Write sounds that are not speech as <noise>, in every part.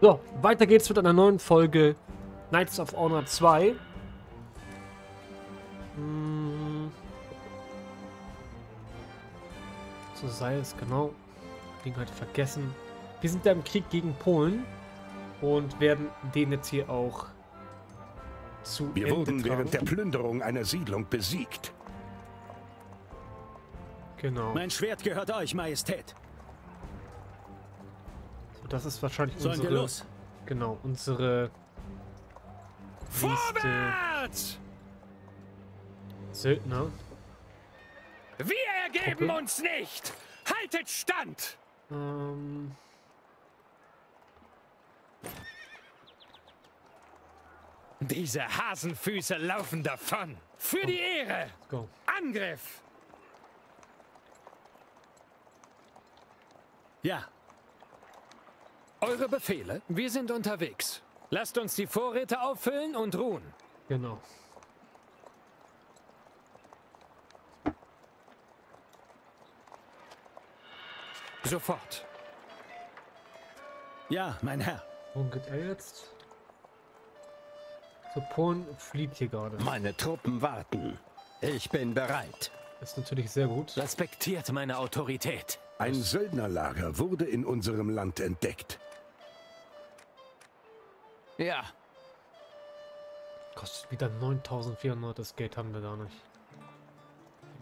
So, weiter geht's mit einer neuen Folge Knights of Honor 2. Hm. So sei es, genau. Den halt vergessen. Wir sind ja im Krieg gegen Polen und werden den jetzt hier auch zu Wir Ende wurden tragen. während der Plünderung einer Siedlung besiegt. Genau. Mein Schwert gehört euch, Majestät. Das ist wahrscheinlich Sollen unsere... wir los? Genau, unsere Vorwärts! Söldner. Wir ergeben Truppe. uns nicht! Haltet stand! Ähm, Diese Hasenfüße laufen davon. Für die Ehre! go. Angriff! Ja. Eure Befehle? Wir sind unterwegs. Lasst uns die Vorräte auffüllen und ruhen. Genau. Sofort. Ja, mein Herr. Wohin geht er jetzt? So, Polen flieht hier gerade. Meine Truppen warten. Ich bin bereit. Ist natürlich sehr gut. Respektiert meine Autorität. Ein Söldnerlager wurde in unserem Land entdeckt. Ja, Kostet wieder 9400. Das Geld haben wir da nicht.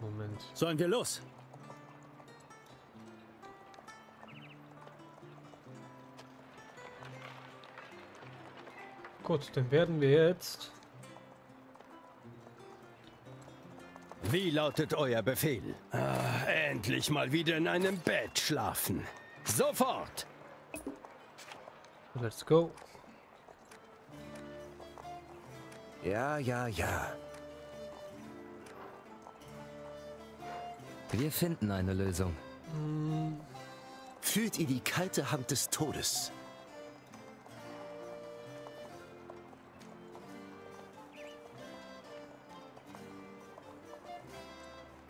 Im Moment. Sollen wir los? Gut, dann werden wir jetzt. wie lautet euer Befehl? Ah, endlich mal wieder in einem Bett schlafen. Sofort! Let's go. Ja, ja, ja. Wir finden eine Lösung. Fühlt ihr die kalte Hand des Todes?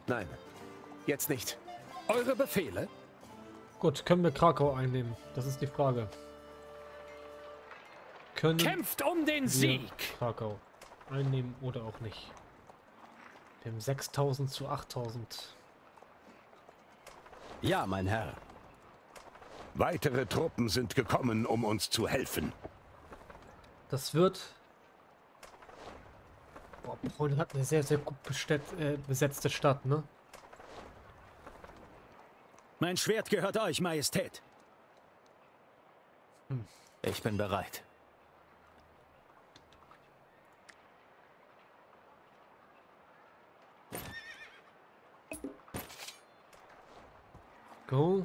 Nein, jetzt nicht. Eure Befehle? Gut, können wir Krakau einnehmen? Das ist die Frage. Können Kämpft um den Sieg! Krakau einnehmen oder auch nicht? Wir haben 6000 zu 8000. Ja, mein Herr. Weitere Truppen sind gekommen, um uns zu helfen. Das wird. Boah, Polen hat eine sehr, sehr gut äh, besetzte Stadt, ne? Mein Schwert gehört euch, Majestät. Ich bin bereit. Go.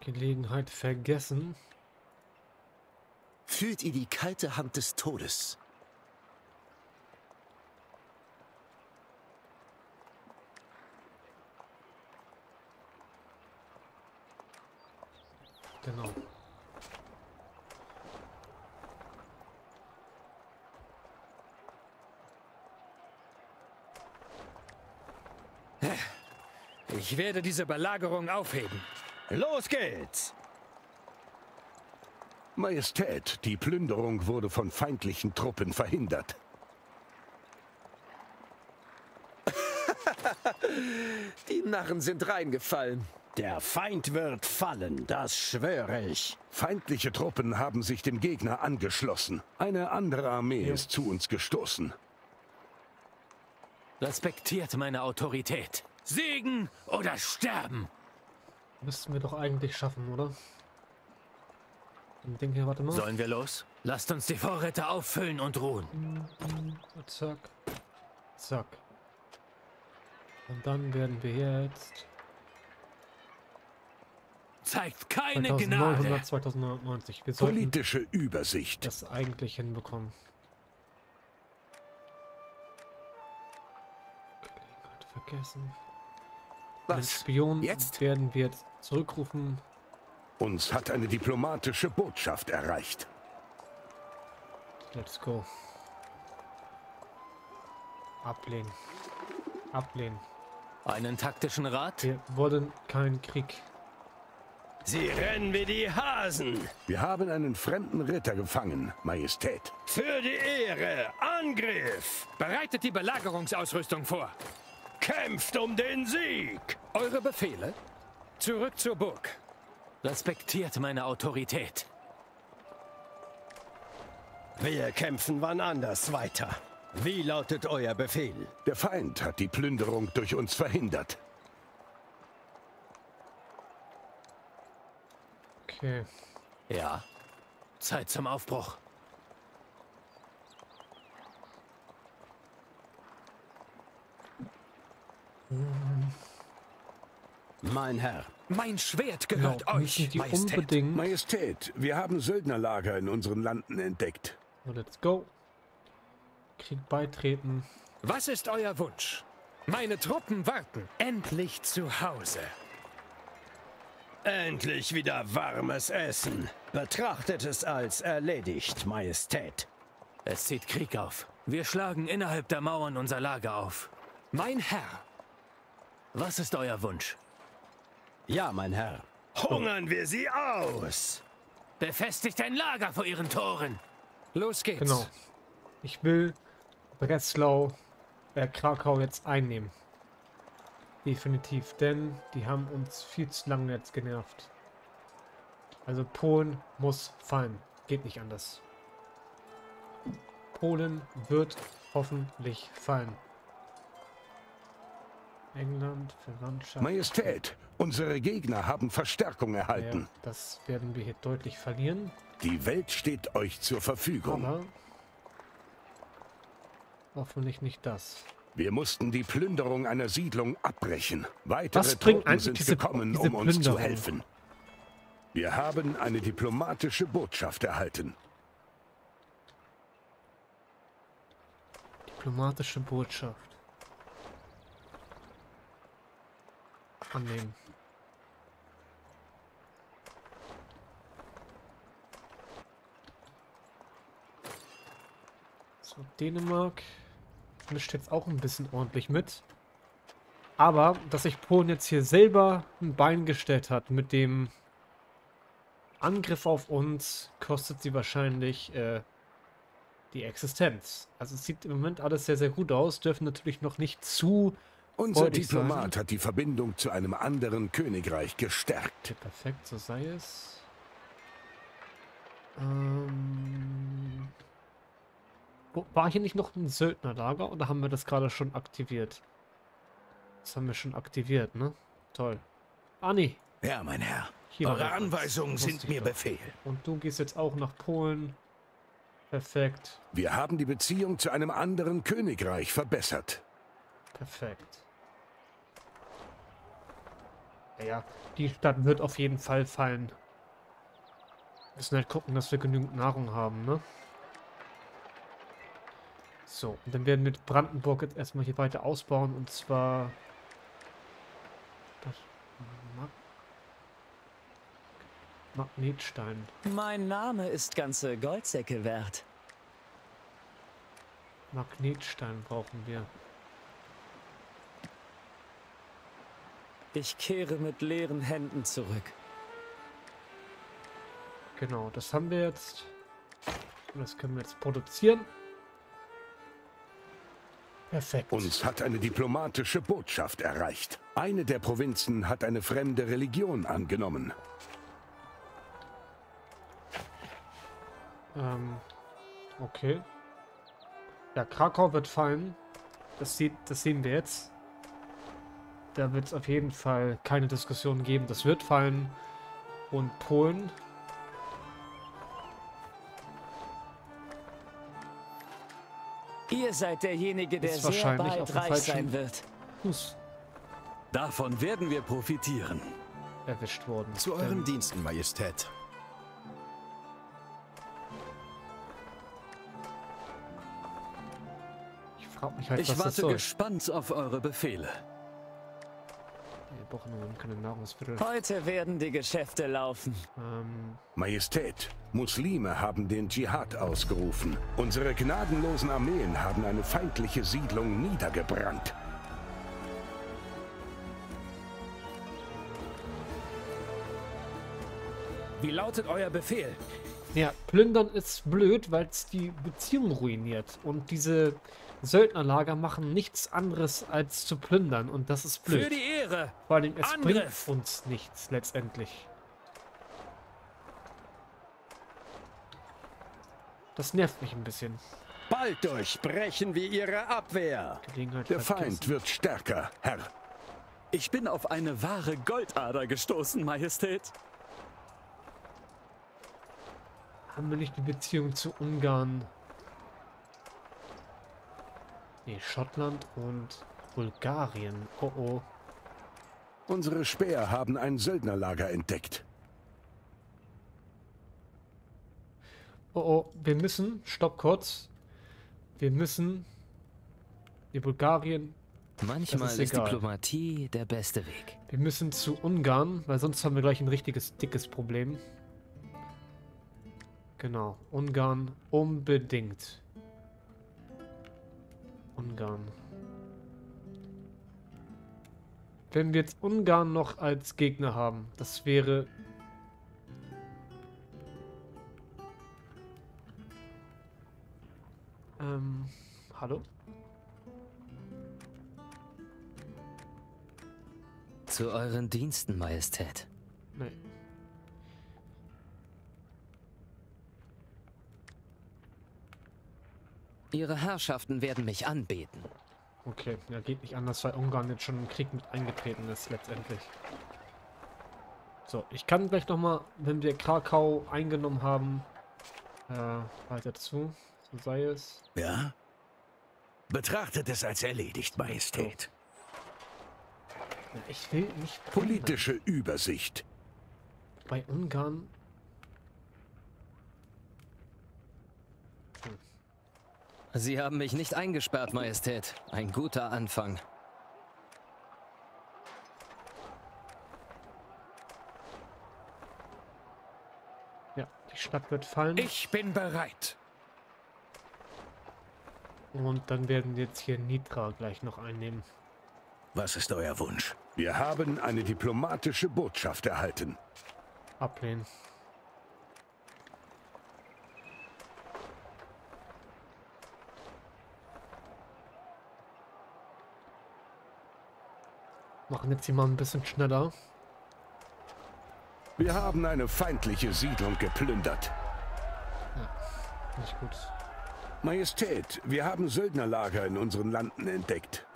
Gelegenheit vergessen. Fühlt ihr die kalte Hand des Todes? Genau. Ich werde diese Belagerung aufheben. Los geht's! Majestät, die Plünderung wurde von feindlichen Truppen verhindert. <laughs> Die Narren sind reingefallen. Der Feind wird fallen, das schwöre ich. Feindliche Truppen haben sich dem Gegner angeschlossen. Eine andere Armee ist zu uns gestoßen. Respektiert meine Autorität. Siegen oder sterben. Müssten wir doch eigentlich schaffen, oder? Ding hier, warte mal. Sollen wir los? Lasst uns die Vorräte auffüllen und ruhen. Zack. Zack. Und dann werden wir jetzt Zeigt keine 2900, Gnade. 2990. Wir Politische Übersicht. das eigentlich hinbekommen. Vergessen. Den Was? Spion Jetzt? werden wir zurückrufen. Uns hat eine diplomatische Botschaft erreicht. Let's go. Ablehnen. Ablehnen. Einen taktischen Rat? Wir wollen keinen Krieg. Sie rennen wie die Hasen. Wir haben einen fremden Ritter gefangen, Majestät. Für die Ehre. Angriff. Bereitet die Belagerungsausrüstung vor. Kämpft um den Sieg. Eure Befehle? Zurück zur Burg. Respektiert meine Autorität. Wir kämpfen wann anders weiter. Wie lautet euer Befehl? Der Feind hat die Plünderung durch uns verhindert. Okay. Ja. Zeit zum Aufbruch. Mein Herr, Mein Schwert Genau, gehört euch, müssen die Majestät. unbedingt. Majestät, wir haben Söldnerlager in unseren Landen entdeckt. So, let's go. Krieg beitreten. Was ist euer Wunsch? Meine Truppen warten. Endlich zu Hause. endlich wieder warmes Essen. Betrachtet es als erledigt, Majestät. Es zieht Krieg auf. Wir schlagen innerhalb der Mauern unser Lager auf. Mein Herr, Was ist euer Wunsch? Ja, mein Herr. Hungern wir sie aus. Befestigt ein Lager vor ihren Toren. los geht's. Genau. Ich will Breslau, äh, Krakau jetzt einnehmen. Definitiv, denn die haben uns viel zu lange jetzt genervt. Also Polen muss fallen. Geht nicht anders. Polen wird hoffentlich fallen. England, Verwandtschaft. Majestät, unsere Gegner haben Verstärkung Ja, erhalten. das werden wir hier deutlich verlieren. Die Welt steht euch zur Verfügung. Aber hoffentlich nicht das. Wir mussten die Plünderung einer Siedlung abbrechen. Weitere Was Truppen sind diese- gekommen, diese um uns zu helfen. Wir haben eine diplomatische Botschaft erhalten. Diplomatische Botschaft. Annehmen. So, Dänemark mischt jetzt auch ein bisschen ordentlich mit. Aber, dass sich Polen jetzt hier selber ein Bein gestellt hat mit dem Angriff auf uns, kostet sie wahrscheinlich äh, die Existenz. Also es sieht im Moment alles sehr, sehr gut aus, dürfen natürlich noch nicht zu Unser Diplomat sein. hat die Verbindung zu einem anderen Königreich gestärkt. Perfekt, so sei es. Ähm, war hier nicht noch ein Söldnerlager oder haben wir das gerade schon aktiviert? Das haben wir schon aktiviert, ne? Toll. Ah, nee. Ja, mein Herr. Hier Eure. Anweisungen sind mir. Befehl. Und du gehst jetzt auch nach Polen. Perfekt. Wir haben die Beziehung zu einem anderen Königreich verbessert. Perfekt. Ja, Ja, die Stadt wird auf jeden Fall fallen. Wir müssen halt gucken, dass wir genügend Nahrung haben, ne? So, und dann werden wir mit Brandenburg jetzt erstmal hier weiter ausbauen und zwar das Mag Magnetstein. Mein Name ist ganze Goldsäcke wert. Magnetstein brauchen wir. Ich kehre mit leeren Händen zurück. Genau, das haben wir jetzt. Und das können wir jetzt produzieren. Perfekt. Uns hat eine diplomatische Botschaft erreicht. Eine der Provinzen hat eine fremde Religion angenommen. Ähm, okay. Ja, Krakau wird fallen. Das, sieht, das sehen wir jetzt. Da wird es auf jeden Fall keine Diskussion geben. Das wird fallen. Und Polen. Ihr seid derjenige, der Ist sehr wahrscheinlich bald reich sein wird. Fuß Davon werden wir profitieren. erwischt worden. Zu euren Diensten, Majestät. Ich frage mich halt, Ich was das warte soll. gespannt auf eure Befehle. Wir brauchen nur keine Nahrungsmittel. Heute werden die Geschäfte laufen. Ähm, Majestät, Muslime haben den Dschihad ausgerufen. Unsere gnadenlosen Armeen haben eine feindliche Siedlung niedergebrannt. Wie lautet euer Befehl? Ja, plündern ist blöd, weil es die Beziehung ruiniert. Und diese Söldnerlager machen nichts anderes als zu plündern. Und das ist blöd. Für die Ehre! Vor allem, es Angriff! bringt uns nichts letztendlich. Das nervt mich ein bisschen. Bald durchbrechen wir ihre Abwehr. Der. Feind wird stärker, Herr. Ich bin auf eine wahre Goldader gestoßen, Majestät. Haben wir nicht die Beziehung zu Ungarn? Nee, Schottland und Bulgarien. Oh oh. Unsere Späher haben ein Söldnerlager entdeckt. Oh oh, wir müssen, stopp kurz. Wir müssen die Bulgarien, Manchmal ist ist. Diplomatie der beste Weg. wir müssen zu Ungarn, weil sonst haben wir gleich ein richtiges dickes Problem. Genau, Ungarn unbedingt. Ungarn. Wenn wir jetzt Ungarn noch als Gegner haben, das wäre Ähm, hallo? Zu euren Diensten, Majestät. Nee. Ihre Herrschaften werden mich anbeten. Okay, ja, geht nicht anders, weil Ungarn jetzt schon im Krieg mit eingetreten ist, letztendlich. So, ich kann gleich nochmal, wenn wir Krakau eingenommen haben, äh, weiter zu. So sei es. Ja? Betrachtet es als erledigt, Majestät. Ja, ich will nicht. Politische Übersicht. Bei Ungarn. Sie haben mich nicht eingesperrt, Majestät. Ein guter Anfang. Ja, die Stadt wird fallen. Ich bin bereit. Und dann werden wir jetzt hier Nitra gleich noch einnehmen. Was ist euer Wunsch? Wir haben eine diplomatische Botschaft erhalten. Ablehnen. Machen jetzt hier mal ein bisschen schneller. Wir haben eine feindliche Siedlung geplündert. Nicht gut. Majestät, wir haben Söldnerlager in unseren Landen entdeckt.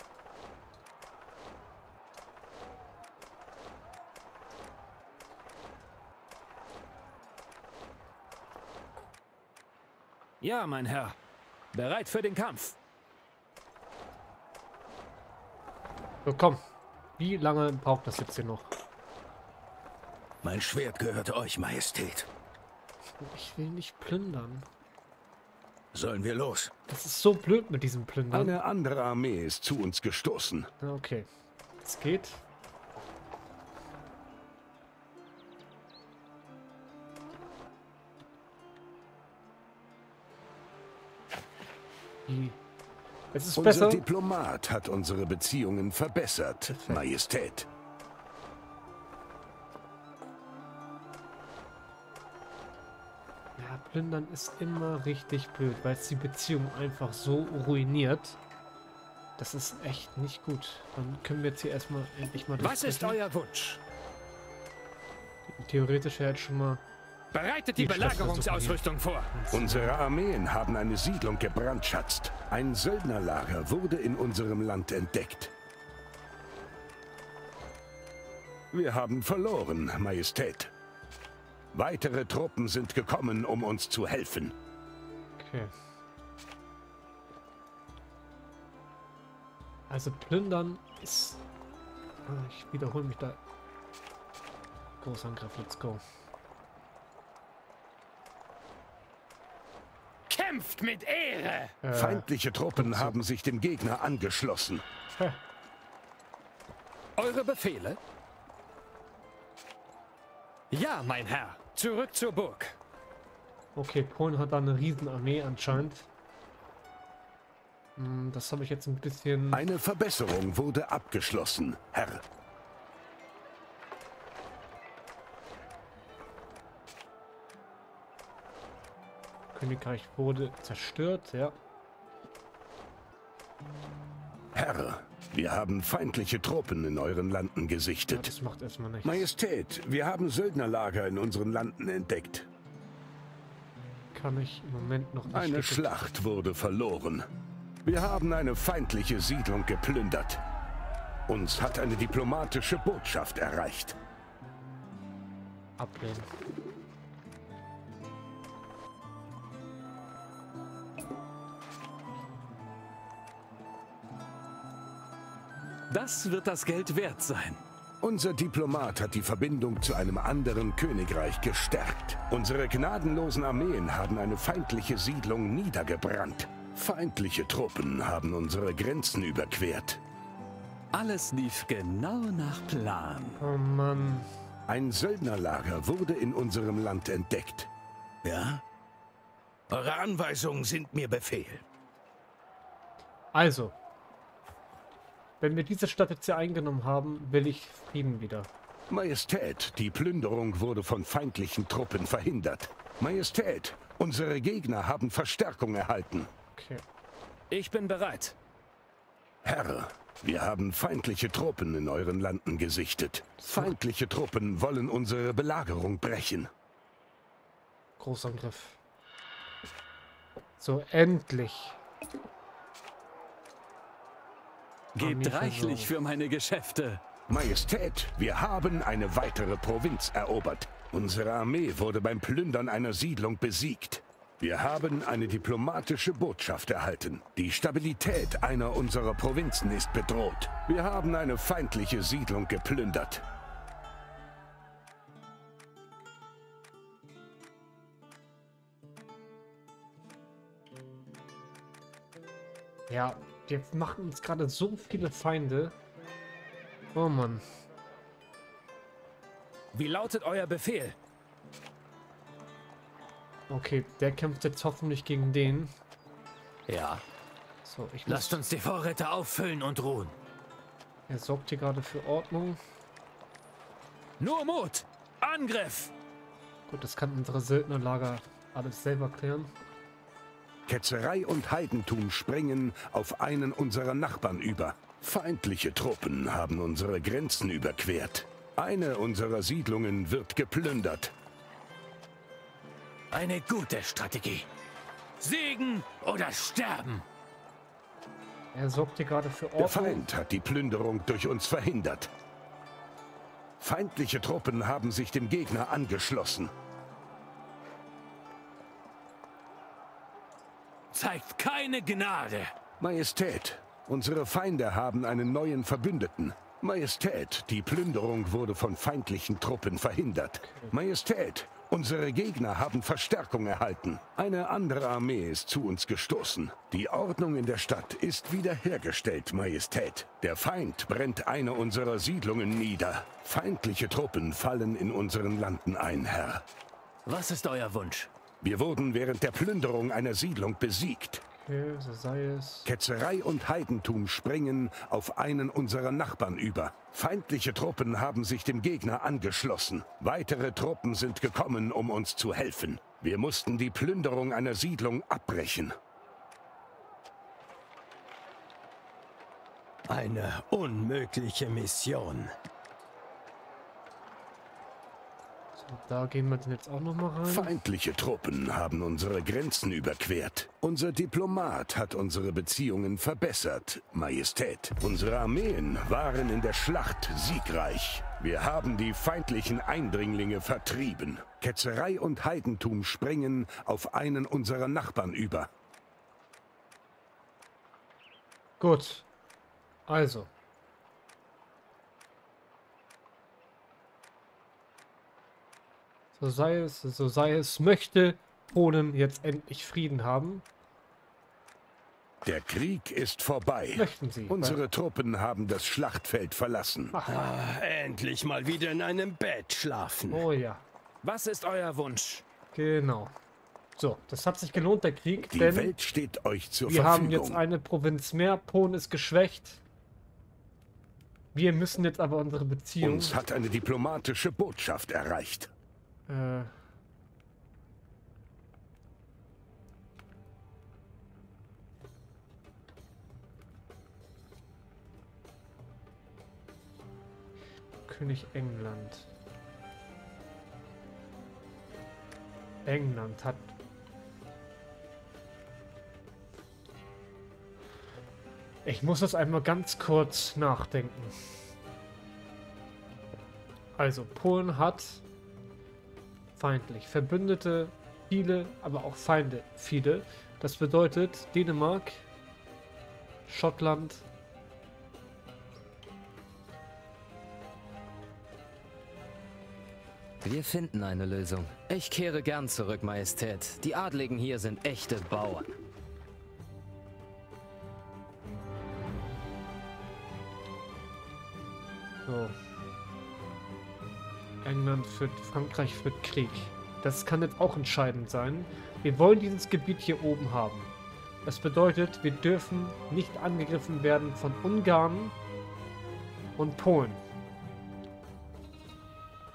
Ja, mein Herr. Bereit für den Kampf. So, komm. Wie lange braucht das jetzt hier noch? Mein Schwert gehört euch, Majestät. Ich will nicht plündern. Sollen wir los? Das ist so blöd mit diesem Plündern. Eine andere Armee ist zu uns gestoßen. Okay. Es geht. Die- Es ist Unser besser. Diplomat hat unsere Beziehungen verbessert, Majestät. Ja, plündern ist immer richtig blöd, weil es die Beziehung einfach so ruiniert. Das ist echt nicht gut. Dann können wir jetzt hier erstmal endlich mal Was ist euer Wunsch? Theoretisch ja jetzt schon mal. Bereitet die Die Belagerungsausrüstung vor. Unsere Armeen haben eine Siedlung gebrandschatzt. Ein Söldnerlager wurde in unserem Land entdeckt. Wir haben verloren, Majestät. Weitere Truppen sind gekommen, um uns zu helfen. Okay. Also plündern ist. Ah, Ich wiederhole mich da. Großangriff, let's go. Kämpft mit Ehre! Äh, Feindliche Truppen haben sich dem Gegner angeschlossen. Eure Befehle? Ja, mein Herr. Zurück zur Burg. okay, Polen hat da eine Riesenarmee anscheinend. Hm, Das habe ich jetzt ein bisschen. Eine Verbesserung wurde abgeschlossen, Herr. Königreich wurde zerstört, ja. Herr, wir haben feindliche Truppen in euren Landen ja gesichtet. das macht erstmal nichts. Majestät, wir haben Söldnerlager in unseren Landen entdeckt. Kann ich im Moment noch nicht. Eine Schlacht wurde verloren. Wir haben eine feindliche Siedlung geplündert. Uns hat eine diplomatische Botschaft erreicht. ablehnen. Das wird das Geld wert sein. Unser Diplomat hat die Verbindung zu einem anderen Königreich gestärkt. Unsere gnadenlosen Armeen haben eine feindliche Siedlung niedergebrannt. Feindliche Truppen haben unsere Grenzen überquert. Alles lief genau nach Plan. Oh Mann. Ein Söldnerlager wurde in unserem Land entdeckt. Ja? Eure Anweisungen sind mir Befehl. Also. Wenn wir diese Stadt jetzt hier eingenommen haben, will ich Frieden wieder. Majestät, die Plünderung wurde von feindlichen Truppen verhindert. Majestät, unsere Gegner haben Verstärkung erhalten. Okay. Ich bin bereit. Herr, wir haben feindliche Truppen in euren Landen gesichtet. Feindliche Truppen wollen unsere Belagerung brechen. Großangriff. So, endlich. Gebt reichlich für meine Geschäfte. Majestät, wir haben eine weitere Provinz erobert. Unsere Armee wurde beim Plündern einer Siedlung besiegt. Wir haben eine diplomatische Botschaft erhalten. Die Stabilität einer unserer Provinzen ist bedroht. Wir haben eine feindliche Siedlung geplündert. Ja, wir machen uns gerade so viele Feinde. Oh Mann. Wie lautet euer Befehl? Okay, der kämpft jetzt hoffentlich gegen den. Ja. So, ich muss... Lasst uns die Vorräte auffüllen und ruhen. Er sorgt hier gerade für Ordnung. Nur Mut! Angriff! Gut, das kann unsere Söldnerlager alles selber klären. Ketzerei und Heidentum springen auf einen unserer Nachbarn über. Feindliche Truppen haben unsere Grenzen überquert. Eine unserer Siedlungen wird geplündert. Eine gute Strategie. Siegen oder sterben. Er sorgt hier gerade für Der Ordnung. Feind hat die Plünderung durch uns verhindert. Feindliche Truppen haben sich dem Gegner angeschlossen. Zeigt keine Gnade. Majestät, unsere Feinde haben einen neuen Verbündeten. Majestät, die Plünderung wurde von feindlichen Truppen verhindert. Majestät, unsere Gegner haben Verstärkung erhalten. Eine andere Armee ist zu uns gestoßen. Die Ordnung in der Stadt ist wiederhergestellt, Majestät. Der Feind brennt eine unserer Siedlungen nieder. Feindliche Truppen fallen in unseren Landen ein, Herr. Was ist euer Wunsch? Wir wurden während der Plünderung einer Siedlung besiegt. Okay, so sei es. Ketzerei und Heidentum springen auf einen unserer Nachbarn über. Feindliche Truppen haben sich dem Gegner angeschlossen. Weitere Truppen sind gekommen, um uns zu helfen. Wir mussten die Plünderung einer Siedlung abbrechen. Eine unmögliche Mission. So, da gehen wir dann jetzt auch nochmal rein. Feindliche Truppen haben unsere Grenzen überquert. Unser Diplomat hat unsere Beziehungen verbessert, Majestät. Unsere Armeen waren in der Schlacht siegreich. Wir haben die feindlichen Eindringlinge vertrieben. Ketzerei und Heidentum springen auf einen unserer Nachbarn über. Gut. Also. So sei es, so sei es, möchte Polen jetzt endlich Frieden haben. Der Krieg ist vorbei. Möchten sie. Unsere Truppen haben das Schlachtfeld verlassen. Ah, endlich mal wieder in einem Bett schlafen. Oh ja, Was ist euer Wunsch? genau. So, das hat sich gelohnt, der Krieg, Die denn Welt steht euch zur wir haben Verfügung. jetzt eine Provinz mehr, Polen ist geschwächt. Wir müssen jetzt aber unsere Beziehung... Uns hat eine diplomatische Botschaft erreicht. Äh, König England. England hat Ich muss das einmal ganz kurz nachdenken. Also, Polen hat feindlich. Verbündete viele, aber auch Feinde viele. Das bedeutet Dänemark, Schottland, Wir finden eine Lösung. Ich kehre gern zurück, Majestät. Die Adligen hier sind echte Bauern. So. England führt, Frankreich führt Krieg. Das kann jetzt auch entscheidend sein. Wir wollen dieses Gebiet hier oben haben. Das bedeutet, wir dürfen nicht angegriffen werden von Ungarn und Polen.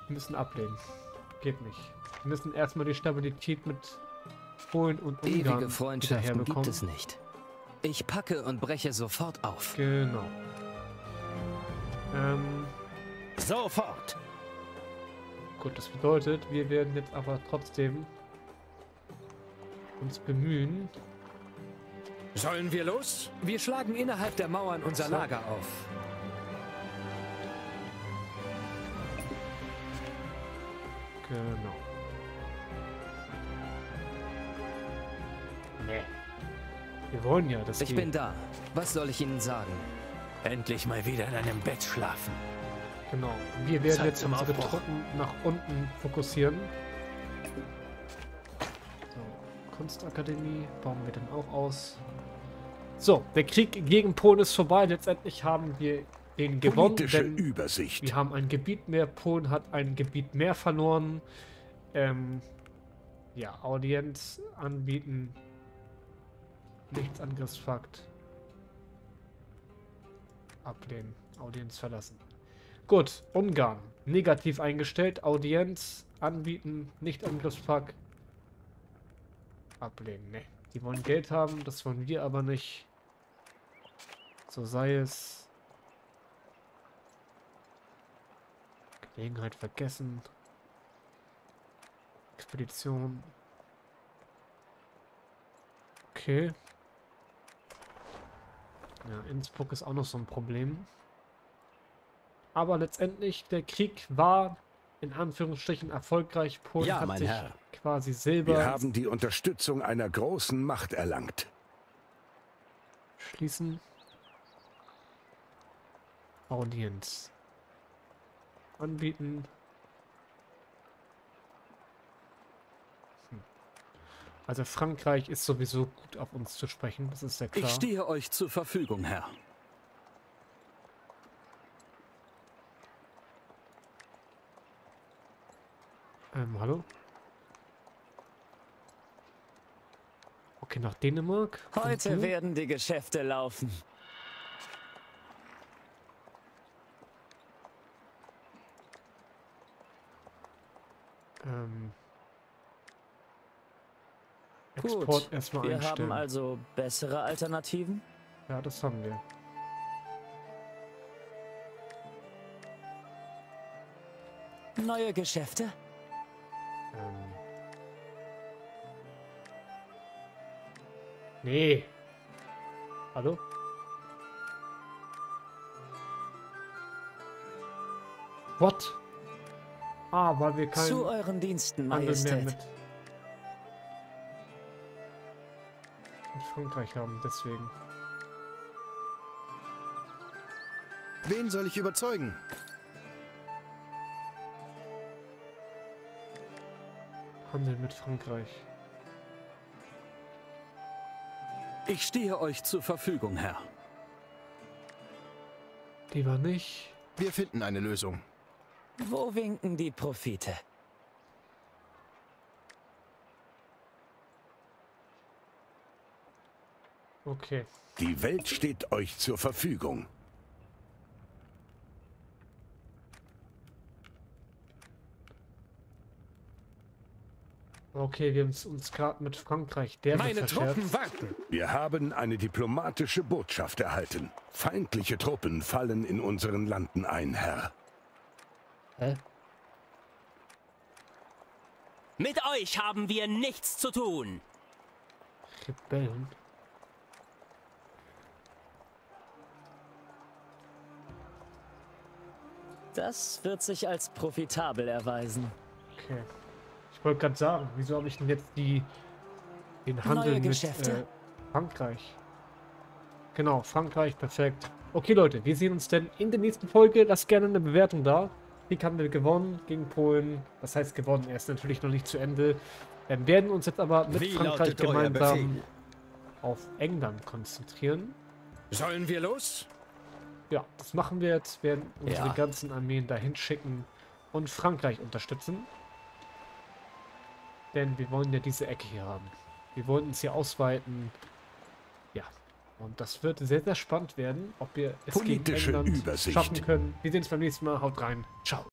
Wir müssen ablehnen. Geht nicht. Wir müssen erstmal die Stabilität mit Polen und Ungarn Ewige Freundschaften gibt es nicht. Ich packe und breche sofort auf. Genau. Ähm, Sofort! Gut, das bedeutet, wir werden jetzt aber trotzdem uns bemühen. Sollen wir los? Wir schlagen innerhalb der Mauern unser So. Lager auf. Genau. Nee. Wir wollen ja, dass Ich bin da. Was soll ich Ihnen sagen? Endlich mal wieder in einem Bett schlafen. Genau. Wir werden Zeit jetzt unsere. Truppen nach unten fokussieren. So, Kunstakademie bauen wir dann auch aus. So, der Krieg gegen Polen ist vorbei. Letztendlich haben wir den gewonnen, Politische denn Übersicht. wir haben ein Gebiet mehr. Polen hat ein Gebiet mehr verloren. Ähm, ja, Audienz anbieten. Nichtsangriffsfakt. Ablehnen. Audienz verlassen. Gut, Ungarn. Negativ eingestellt. Audienz anbieten. Nicht-Angriffspakt. Ablehnen. Ne. Die wollen Geld haben. Das wollen wir aber nicht. So sei es. Gelegenheit vergessen. Expedition. Okay. Ja, Innsbruck ist auch noch so ein Problem. Aber letztendlich, der Krieg war in Anführungsstrichen erfolgreich. Polen Ja, hat mein sich Herr. quasi selber Wir haben die Unterstützung einer großen Macht erlangt. schließen. Audienz. Anbieten. Hm. Also Frankreich ist sowieso gut auf uns zu sprechen, das ist ja klar. Ich stehe euch zur Verfügung, Herr. Ähm, hallo? Okay, nach Dänemark. Heute werden die Geschäfte laufen. Ähm, Gut, Export erstmal Wir einstellen. haben also bessere Alternativen? ja, das haben wir. Neue Geschäfte? Ähm. Nee. Hallo? What? Ah, weil wir kein Zu euren Diensten, Handel mehr Majestät. mit, mit Frankreich haben, deswegen. Wen soll ich überzeugen? Handel mit Frankreich. Ich stehe euch zur Verfügung, Herr. Lieber nicht. Wir finden eine Lösung. Wo winken die Profite? Okay. Die Welt steht euch zur Verfügung. Okay, wir haben es uns gerade mit Frankreich derbe Meine. Truppen warten. Wir haben eine diplomatische Botschaft erhalten. Feindliche Truppen fallen in unseren Landen ein, Herr. Hä? Mit euch haben wir nichts zu tun. Rebellen. Das wird sich als profitabel erweisen. Okay. Ich wollte gerade sagen, wieso habe ich denn jetzt die den Handel Neue mit äh, Frankreich? Genau, Frankreich, perfekt. Okay, Leute, wir sehen uns denn in der nächsten Folge. Lasst gerne eine Bewertung da. Krieg haben wir gewonnen gegen Polen. Das heißt gewonnen, er ist natürlich noch nicht zu Ende. Wir werden uns jetzt aber mit Wie Frankreich gemeinsam auf England konzentrieren. Sollen wir los? Ja, das machen wir jetzt. Wir werden unsere Ja. ganzen Armeen dahin schicken und Frankreich unterstützen. Denn wir wollen ja diese Ecke hier haben. Wir wollen uns hier ausweiten. Ja. Und das wird sehr, sehr spannend werden, ob wir es Politische gegen England Übersicht. schaffen können. Wir sehen uns beim nächsten Mal. Haut rein. Ciao.